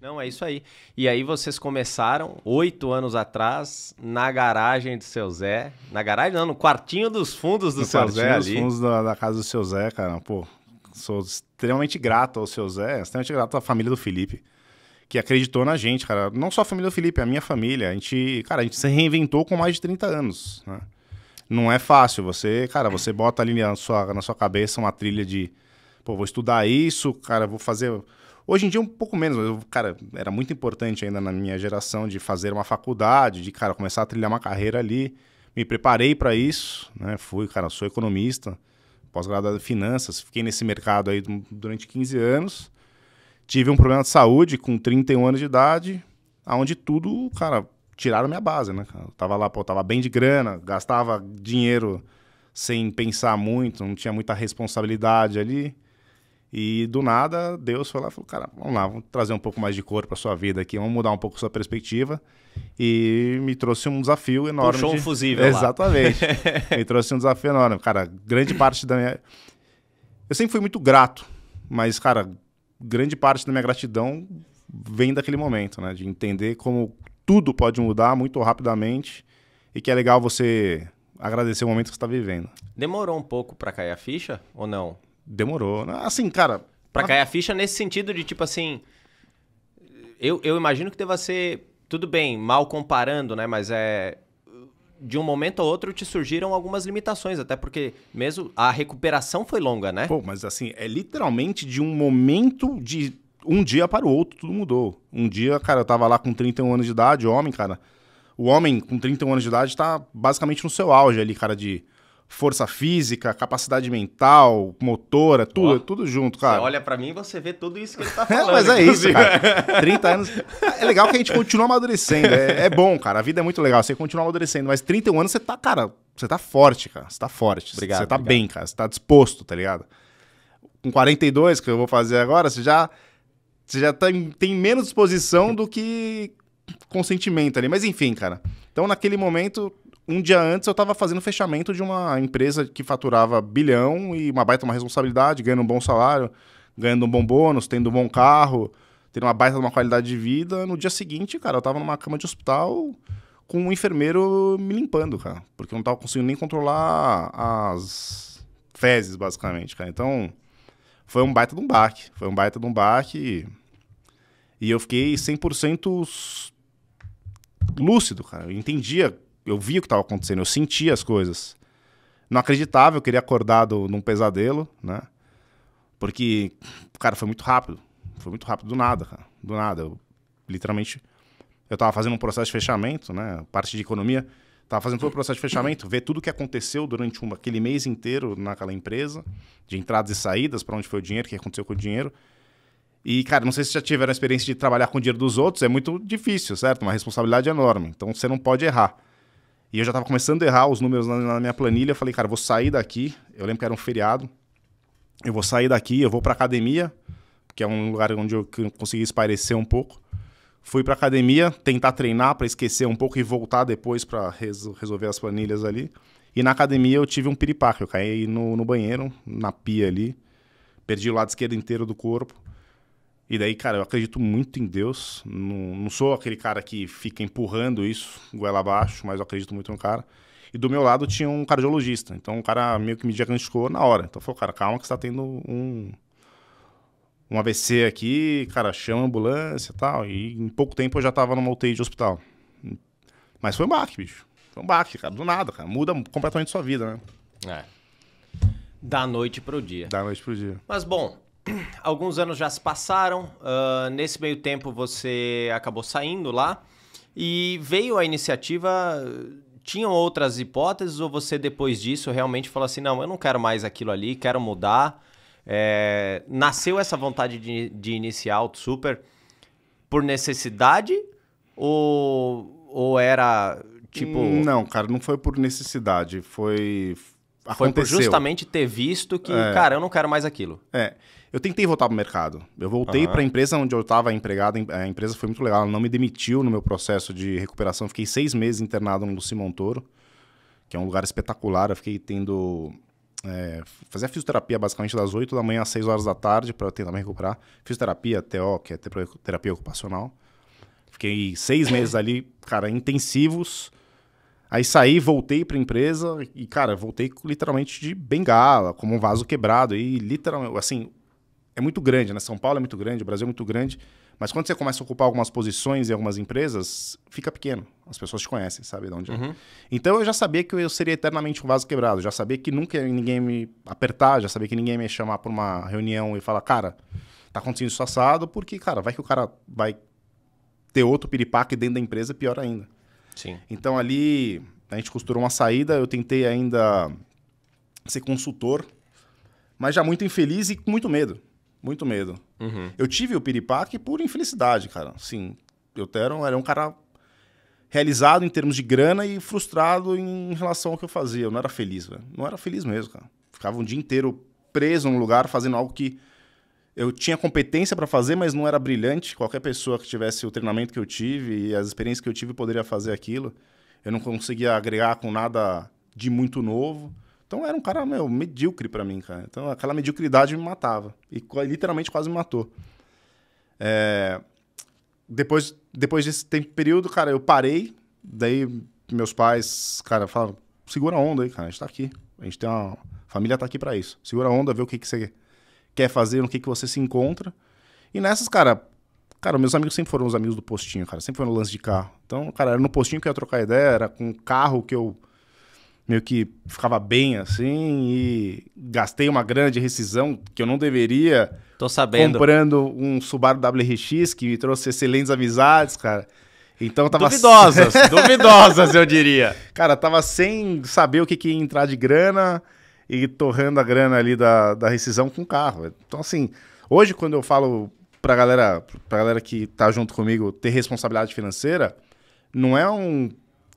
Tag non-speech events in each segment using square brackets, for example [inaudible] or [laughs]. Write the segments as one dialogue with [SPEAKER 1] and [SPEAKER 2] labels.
[SPEAKER 1] Não, é isso aí. E aí vocês começaram oito anos atrás na garagem do seu Zé. Na garagem não, no quartinho dos fundos do
[SPEAKER 2] no
[SPEAKER 1] seu Zé
[SPEAKER 2] dos
[SPEAKER 1] ali.
[SPEAKER 2] fundos da, da, casa do seu Zé, cara. Pô, sou extremamente grato ao seu Zé, extremamente grato à família do Felipe, que acreditou na gente, cara. Não só a família do Felipe, a minha família. A gente, cara, a gente se reinventou com mais de 30 anos, né? Não é fácil. Você, cara, você bota ali na sua, na sua cabeça uma trilha de, pô, vou estudar isso, cara, vou fazer Hoje em dia um pouco menos, eu, cara, era muito importante ainda na minha geração de fazer uma faculdade, de, cara, começar a trilhar uma carreira ali. Me preparei para isso, né? Fui, cara, sou economista, pós-graduado em finanças, fiquei nesse mercado aí durante 15 anos. Tive um problema de saúde com 31 anos de idade, aonde tudo, cara, tiraram minha base, né? Eu tava lá, pô, tava bem de grana, gastava dinheiro sem pensar muito, não tinha muita responsabilidade ali. E do nada, Deus foi lá e falou: Cara, vamos lá, vamos trazer um pouco mais de cor para sua vida aqui, vamos mudar um pouco sua perspectiva. E me trouxe um desafio enorme.
[SPEAKER 1] Puxou
[SPEAKER 2] de...
[SPEAKER 1] um fusível.
[SPEAKER 2] Exatamente. [laughs] me trouxe um desafio enorme. Cara, grande parte da minha. Eu sempre fui muito grato, mas, cara, grande parte da minha gratidão vem daquele momento, né? De entender como tudo pode mudar muito rapidamente e que é legal você agradecer o momento que você está vivendo.
[SPEAKER 1] Demorou um pouco para cair a ficha ou não?
[SPEAKER 2] Demorou. Assim, cara.
[SPEAKER 1] Pra a... cair a ficha nesse sentido de tipo assim. Eu, eu imagino que deva ser. Tudo bem, mal comparando, né? Mas é. De um momento a outro te surgiram algumas limitações, até porque mesmo a recuperação foi longa, né?
[SPEAKER 2] Pô, mas assim, é literalmente de um momento de um dia para o outro, tudo mudou. Um dia, cara, eu tava lá com 31 anos de idade, homem, cara. O homem com 31 anos de idade tá basicamente no seu auge ali, cara, de força física, capacidade mental, motora, tudo, oh, tudo junto, cara.
[SPEAKER 1] Você olha para mim e você vê tudo isso que ele tá [laughs] falando.
[SPEAKER 2] mas é isso, cara. [laughs] 30 anos. É legal que a gente continua amadurecendo. É, é, bom, cara. A vida é muito legal. Você continua amadurecendo. Mas 31 anos você tá, cara, você tá forte, cara. Você tá forte.
[SPEAKER 1] Obrigado.
[SPEAKER 2] Você tá
[SPEAKER 1] obrigado.
[SPEAKER 2] bem, cara. Você tá disposto, tá ligado? Com 42, que eu vou fazer agora, você já. Você já tem, tem menos disposição do que consentimento ali. Mas enfim, cara. Então, naquele momento, um dia antes eu estava fazendo fechamento de uma empresa que faturava bilhão e uma baita uma responsabilidade, ganhando um bom salário, ganhando um bom bônus, tendo um bom carro, tendo uma baita uma qualidade de vida. No dia seguinte, cara, eu estava numa cama de hospital com um enfermeiro me limpando, cara, porque eu não estava conseguindo nem controlar as fezes, basicamente, cara. Então, foi um baita de um baque, foi um baita de um baque e eu fiquei 100% lúcido, cara. Eu entendia eu via o que estava acontecendo, eu sentia as coisas. Não acreditava, eu queria acordar do, num pesadelo, né? Porque, cara, foi muito rápido. Foi muito rápido do nada, cara. Do nada. Eu, literalmente, eu estava fazendo um processo de fechamento, né? Parte de economia. Estava fazendo todo o processo de fechamento, ver tudo o que aconteceu durante um, aquele mês inteiro naquela empresa, de entradas e saídas, para onde foi o dinheiro, o que aconteceu com o dinheiro. E, cara, não sei se já tiveram a experiência de trabalhar com o dinheiro dos outros, é muito difícil, certo? Uma responsabilidade enorme. Então, você não pode errar. E eu já estava começando a errar os números na, na, minha planilha. Eu falei, cara, eu vou sair daqui. Eu lembro que era um feriado. Eu vou sair daqui, eu vou para academia, que é um lugar onde eu consegui espairecer um pouco. Fui para academia, tentar treinar para esquecer um pouco e voltar depois para res resolver as planilhas ali. E na academia eu tive um piripaque. Eu caí no, no banheiro, na pia ali. Perdi o lado esquerdo inteiro do corpo. E daí, cara, eu acredito muito em Deus. Não, não sou aquele cara que fica empurrando isso, goela abaixo, mas eu acredito muito no cara. E do meu lado tinha um cardiologista. Então o cara meio que me diagnosticou na hora. Então falou, cara, calma que você tá tendo um, um AVC aqui, cara, chama a ambulância e tal. E em pouco tempo eu já tava numa UTI de hospital. Mas foi um baque, bicho. Foi um baque, cara, do nada, cara. Muda completamente sua vida, né?
[SPEAKER 1] É. Da noite pro dia.
[SPEAKER 2] Da noite pro dia.
[SPEAKER 1] Mas bom, [clears throat] alguns anos já se passaram. Uh, nesse meio tempo você acabou saindo lá e veio a iniciativa. Tinham outras hipóteses ou você depois disso realmente falou assim, não, eu não quero mais aquilo ali, quero mudar. É, nasceu essa vontade de, de iniciar o Super por necessidade ou, ou era tipo...
[SPEAKER 2] Não, cara, não foi por necessidade, foi... Aconteceu. Foi por
[SPEAKER 1] justamente ter visto que, é. cara, eu não quero mais aquilo.
[SPEAKER 2] É, eu tentei voltar para o mercado. Eu voltei uhum. para a empresa onde eu estava empregado. A empresa foi muito legal. Ela não me demitiu no meu processo de recuperação. Fiquei seis meses internado no Simão Toro, que é um lugar espetacular. Eu fiquei tendo é, fazia fisioterapia basicamente das 8 da manhã às 6 horas da tarde para tentar me recuperar. Fisioterapia, TO, que é terapia ocupacional. Fiquei seis [coughs] meses ali, cara, intensivos. Aí saí, voltei para a empresa e, cara, voltei literalmente de bengala, como um vaso quebrado. E literalmente, assim, é muito grande, né? São Paulo é muito grande, o Brasil é muito grande. Mas quando você começa a ocupar algumas posições em algumas empresas, fica pequeno. As pessoas te conhecem, sabe de onde é. uhum. é. Então eu já sabia que eu seria eternamente um vaso quebrado. Já sabia que nunca ninguém me apertar, já sabia que ninguém me chamar para uma reunião e falar, cara, tá acontecendo isso assado, porque, cara, vai que o cara vai ter outro piripaque dentro da empresa, pior ainda.
[SPEAKER 1] Sim.
[SPEAKER 2] Então ali a gente costurou uma saída, eu tentei ainda ser consultor, mas já muito infeliz e com muito medo. Muito medo.
[SPEAKER 1] Uhum.
[SPEAKER 2] Eu tive o piripaque por infelicidade, cara. Sim, eu era, era um cara realizado em termos de grana e frustrado em relação ao que eu fazia. Eu não era feliz, velho. Não era feliz mesmo, cara. Ficava um dia inteiro preso num lugar fazendo algo que eu tinha competência para fazer, mas não era brilhante. Qualquer pessoa que tivesse o treinamento que eu tive e as experiências que eu tive poderia fazer aquilo. Eu não conseguia agregar com nada de muito novo. Então era um cara, meu, medíocre para mim, cara. Então aquela mediocridade me matava. E literalmente quase me matou. É... Depois, depois desse tempo, período, cara, eu parei. Daí meus pais, cara, falaram: segura a onda aí, cara, a gente tá aqui. A gente tem uma. A família tá aqui para isso. Segura a onda, vê o que, que você quer fazer, no que, que você se encontra. E nessas, cara, cara, meus amigos sempre foram os amigos do postinho, cara. Sempre foi no lance de carro. Então, cara, era no postinho que eu ia trocar ideia, era com carro que eu meio que ficava bem assim e gastei uma grana de rescisão que eu não deveria.
[SPEAKER 1] Tô sabendo.
[SPEAKER 2] Comprando um Subaru WRX que me trouxe excelentes amizades, cara. Então tava
[SPEAKER 1] duvidosas, [laughs] duvidosas eu diria.
[SPEAKER 2] Cara, tava sem saber o que, que ia entrar de grana e torrando a grana ali da, da rescisão com o carro. Então assim, hoje quando eu falo pra galera, pra galera que tá junto comigo ter responsabilidade financeira, não é um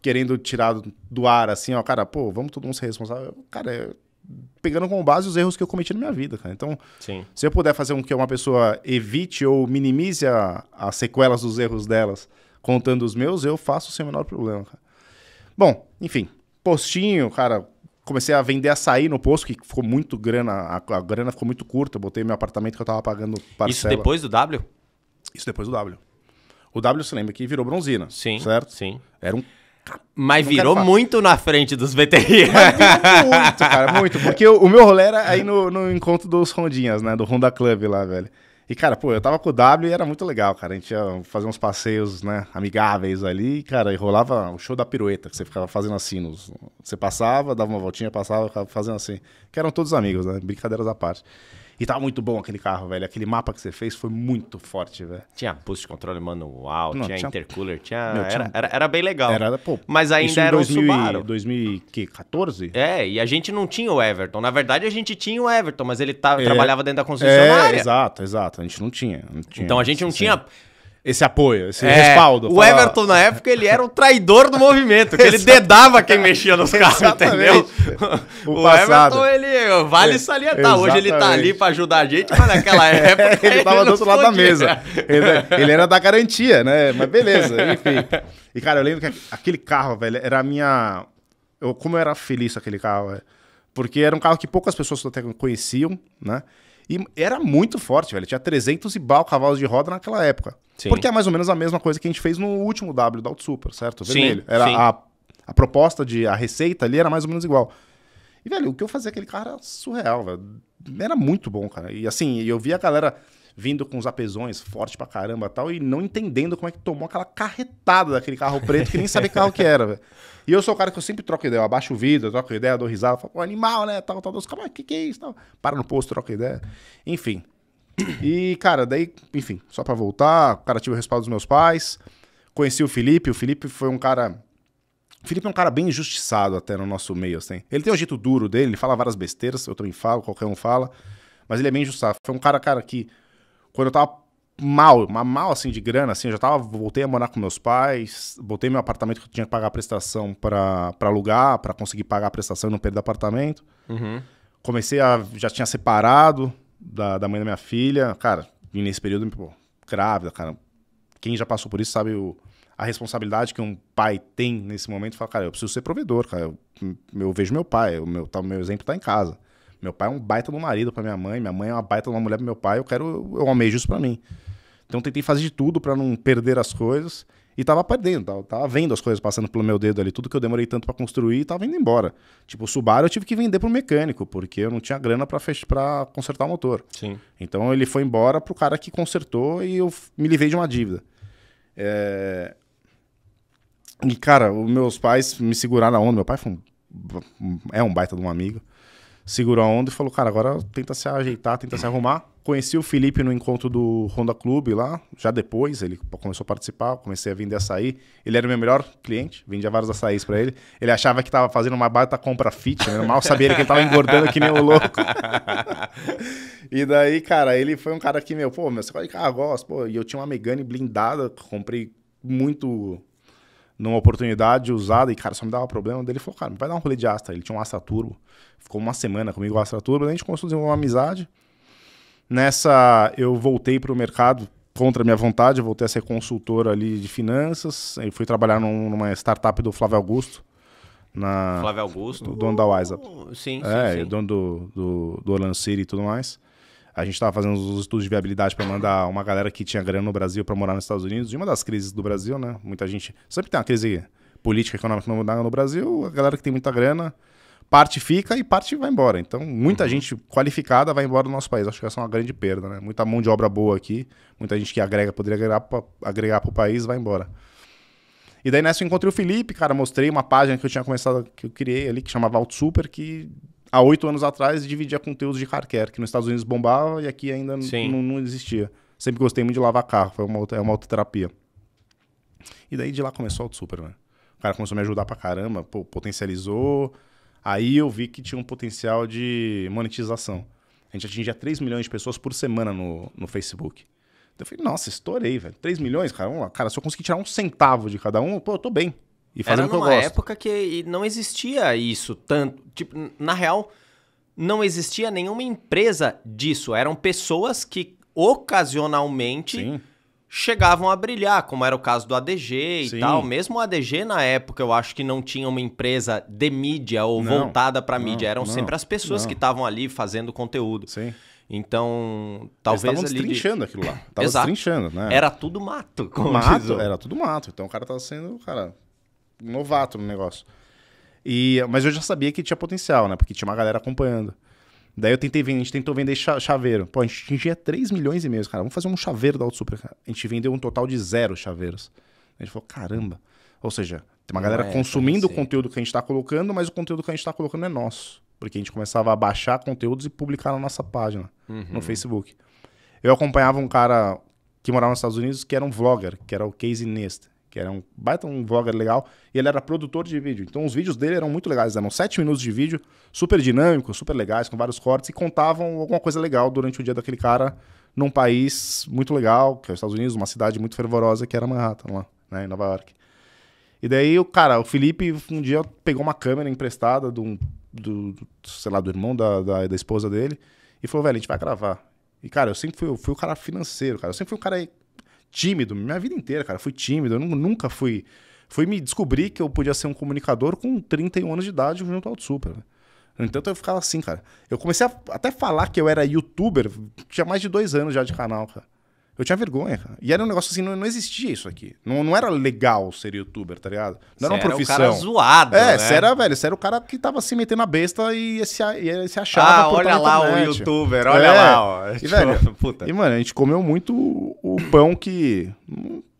[SPEAKER 2] querendo tirar do ar, assim, ó, cara, pô, vamos todo mundo ser responsável. Cara, é pegando como base os erros que eu cometi na minha vida, cara. Então,
[SPEAKER 1] Sim.
[SPEAKER 2] se eu puder fazer com que uma pessoa evite ou minimize a, as sequelas dos erros delas contando os meus, eu faço sem o menor problema, cara. Bom, enfim, postinho, cara, comecei a vender açaí no posto, que ficou muito grana, a, a grana ficou muito curta, eu botei meu apartamento que eu tava pagando
[SPEAKER 1] parcela. Isso depois do W?
[SPEAKER 2] Isso depois do W. O W, você lembra que virou bronzina,
[SPEAKER 1] sim,
[SPEAKER 2] certo?
[SPEAKER 1] Sim.
[SPEAKER 2] Era um
[SPEAKER 1] mas virou muito na frente dos VTI.
[SPEAKER 2] muito, cara, muito. Porque o, o, meu rolê era aí no, no encontro dos Rondinhas, né? Do Honda Club lá, velho. E, cara, pô, eu tava com o W e era muito legal, cara. A gente ia fazer uns passeios, né, amigáveis ali, e, cara, e rolava o show da pirueta, que você ficava fazendo assim. Nos... Você passava, dava uma voltinha, passava, ficava fazendo assim. Que eram todos amigos, né? Brincadeiras à parte. E tava muito bom aquele carro, velho. Aquele mapa que você fez foi muito forte, velho.
[SPEAKER 1] Tinha boost controle manual, Não, tinha, tinha, intercooler, tinha... Meu, tinha... Era, era, bem legal.
[SPEAKER 2] Era, pô,
[SPEAKER 1] Mas ainda era 2000, um Subaru.
[SPEAKER 2] 2014?
[SPEAKER 1] É, e a gente não tinha o Everton. Na verdade, a gente tinha o Everton, mas ele tá, é, trabalhava dentro da concessionária.
[SPEAKER 2] É, exato, exato. A gente não tinha. Não tinha
[SPEAKER 1] então a gente não tinha
[SPEAKER 2] esse apoio, esse é, respaldo.
[SPEAKER 1] O Everton, na época, ele era o traidor do movimento, que ele [laughs] dedava quem mexia nos carros, [laughs] entendeu? O, o Everton, ele vale salientar. Exatamente. Hoje ele tá ali para ajudar a gente, mas naquela [laughs] época.
[SPEAKER 2] ele, ele tava do outro lado da mesa. Ele, ele, era da garantia, né? Mas beleza, enfim. E, cara, eu lembro que aquele carro, velho, era a minha. Eu, como eu era feliz com aquele carro, velho. Porque era um carro que poucas pessoas até conheciam, né? E era muito forte, velho. Tinha 300 e bal cavalos de roda naquela época. Sim. Porque é mais ou menos a mesma coisa que a gente fez no último W da Auto Super, certo? Vermelho. Sim, era sim. A, a proposta de a receita ali era mais ou menos igual. E, velho, o que eu fazia aquele cara era surreal, velho. Era muito bom, cara. E assim, eu via a galera vindo com os apesões forte pra caramba tal, e não entendendo como é que tomou aquela carretada daquele carro preto que nem sabia que carro que era, velho. E eu sou o cara que eu sempre troco ideia, eu abaixo o vidro, troco ideia, dou risada, falo, pô, animal, né, tal, tal, os caras, o que que é isso, tal. Para no posto, troca ideia. Enfim, e, cara, daí, enfim, só para voltar, o cara tive o respaldo dos meus pais. Conheci o Felipe, o Felipe foi um cara. O Felipe é um cara bem injustiçado até no nosso meio, assim. Ele tem um jeito duro dele, ele fala várias besteiras, eu também falo, qualquer um fala. Mas ele é bem injustiçado. Foi um cara, cara, que quando eu tava mal, mal assim de grana, assim, eu já tava, voltei a morar com meus pais, voltei meu apartamento que eu tinha que pagar a prestação para alugar, para conseguir pagar a prestação e não perder apartamento.
[SPEAKER 1] Uhum.
[SPEAKER 2] Comecei a, já tinha separado, da, da mãe da minha filha, cara, e nesse período, pô, grávida, cara. Quem já passou por isso sabe o, a responsabilidade que um pai tem nesse momento. Fala, cara, eu preciso ser provedor, cara. Eu, eu vejo meu pai, o meu, tá, meu exemplo tá em casa. Meu pai é um baita do marido pra minha mãe, minha mãe é uma baita de uma mulher pro meu pai, eu quero, eu almejo isso pra mim. Então tentei fazer de tudo para não perder as coisas. E tava perdendo, tava, tava, vendo as coisas passando pelo meu dedo ali, tudo que eu demorei tanto para construir, tava indo embora. Tipo, o Subaru eu tive que vender pro mecânico, porque eu não tinha grana para para consertar o motor.
[SPEAKER 1] Sim.
[SPEAKER 2] Então ele foi embora pro cara que consertou e eu me livrei de uma dívida. É... E, cara, os meus pais me seguraram a onda. Meu pai um... é um baita de um amigo segurou a onda e falou, cara, agora tenta se ajeitar, tenta se arrumar. Conheci o Felipe no encontro do Honda Clube lá, já depois, ele começou a participar, comecei a vender açaí. Ele era o meu melhor cliente, vendia vários açaís para ele. Ele achava que estava fazendo uma baita compra fit, né? mal sabia que ele estava engordando que nem o louco. [laughs] e daí, cara, ele foi um cara que, meu, pô, meu, você gosta de carro, gosto, pô. E eu tinha uma Megane blindada, comprei muito numa oportunidade usada e, cara, só me dava problema. Daí ele falou, cara, vai dar um rolê de Astra. Ele tinha um Astra Turbo. Ficou uma semana comigo o Astra Turbo. Daí a gente começou a desenvolver uma amizade. Nessa, eu voltei para o mercado contra a minha vontade. Eu voltei a ser consultor ali de finanças. Aí fui trabalhar num, numa startup do Flávio Augusto. Na,
[SPEAKER 1] Flávio Augusto.
[SPEAKER 2] O dono da WhatsApp.
[SPEAKER 1] Sim,
[SPEAKER 2] é,
[SPEAKER 1] sim, sim.
[SPEAKER 2] dono do, do, do Orlando City e tudo mais. A gente estava fazendo os estudos de viabilidade para mandar uma galera que tinha grana no Brasil para morar nos Estados Unidos. E uma das crises do Brasil, né? Muita gente. Sempre tem uma crise política econômica no, Brasil. A galera que tem muita grana, parte fica e parte vai embora. Então, muita uhum. gente qualificada vai embora do nosso país. Acho que essa é uma grande perda, né? Muita mão de obra boa aqui. Muita gente que agrega, poderia agregar para agregar o país, vai embora. E daí nessa eu encontrei o Felipe, cara, mostrei uma página que eu tinha começado, que eu criei ali, que chamava Auto Super, que há oito anos atrás dividia conteúdos de car care, que nos Estados Unidos bombava e aqui ainda não existia. Sempre gostei muito de lavar carro, foi uma, é uma autoterapia. E daí de lá começou o Auto Super, né? O cara começou a me ajudar pra caramba, pô, potencializou. Aí eu vi que tinha um potencial de monetização. A gente atingia 3 milhões de pessoas por semana no, no Facebook. Então eu falei, nossa, estourei, velho. 3 milhões, cara. Cara, se eu conseguir tirar um centavo de cada um, pô, eu tô bem.
[SPEAKER 1] E fazendo Era numa época que não existia isso tanto. Tipo, na real, não existia nenhuma empresa disso. Eram pessoas que ocasionalmente Sim. chegavam a brilhar, como era o caso do ADG e Sim. tal. Mesmo o ADG, na época, eu acho que não tinha uma empresa de mídia ou não, voltada para mídia. Eram não, sempre as pessoas não. que estavam ali fazendo conteúdo.
[SPEAKER 2] Sim.
[SPEAKER 1] Então, talvez Eles
[SPEAKER 2] ali... trinchando aquilo lá. Tava Exato. trinchando, né?
[SPEAKER 1] Era tudo mato, como
[SPEAKER 2] mato, Era tudo mato. Então o cara tava sendo, cara, novato no negócio. E, mas eu já sabia que tinha potencial, né? Porque tinha uma galera acompanhando. Daí eu tentei vender, a gente tentou vender chaveiro. Pô, a gente tinha 3 milhões e meio, cara. Vamos fazer um chaveiro da Auto Super, cara. A gente vendeu um total de zero chaveiros. A gente falou, caramba. Ou seja, tem uma Não galera é, consumindo o conteúdo que a gente está colocando, mas o conteúdo que a gente está colocando é nosso. Porque a gente começava a baixar conteúdos e publicar na nossa página, uhum. no Facebook. Eu acompanhava um cara que morava nos Estados Unidos, que era um vlogger, que era o Casey Nest que era um baita um vlogger legal, e ele era produtor de vídeo. Então os vídeos dele eram muito legais, eram sete minutos de vídeo, super dinâmicos, super legais, com vários cortes, e contavam alguma coisa legal durante o dia daquele cara num país muito legal, que é os Estados Unidos, uma cidade muito fervorosa, que era Manhattan, lá, né, em Nova York. E daí o cara, o Felipe, um dia pegou uma câmera emprestada do, do, do sei lá, do irmão da, da, da esposa dele, e falou, velho, a gente vai gravar. E, cara, eu sempre fui, fui o cara financeiro, cara. Eu sempre fui o cara tímido, minha vida inteira, cara, fui tímido, eu nunca fui. Fui me descobrir que eu podia ser um comunicador com 31 anos de idade junto ao Super. Né? Então eu ficava assim, cara. Eu comecei a até falar que eu era youtuber, tinha mais de dois anos já de canal, cara. Eu tinha vergonha, cara. E era um negócio assim, não, não existia isso aqui. Não, não era legal ser youtuber, tá ligado? Não era uma profissão. Era o cara
[SPEAKER 1] zoado,
[SPEAKER 2] É,
[SPEAKER 1] né?
[SPEAKER 2] você era, velho, você era o cara que tava se metendo na besta e se, e se achava
[SPEAKER 1] Ah, olha lá o youtuber, olha é. lá, ó.
[SPEAKER 2] E, velho, [laughs] Puta. e, mano, a gente comeu muito o pão que...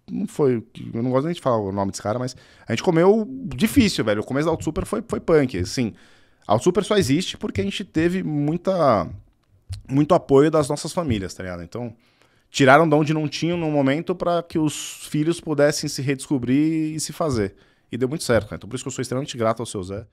[SPEAKER 2] Não foi... Eu não gosto nem de falar o nome desse cara, mas a gente comeu difícil, velho. O começo da Auto Super foi, foi punk, assim. A Auto Super só existe porque a gente teve muita... Muito apoio das nossas famílias, tá ligado? Então tiraram de onde não tinham no momento para que os filhos pudessem se redescobrir e se fazer. E deu muito certo. Então por isso que eu sou extremamente grato ao seu Zé.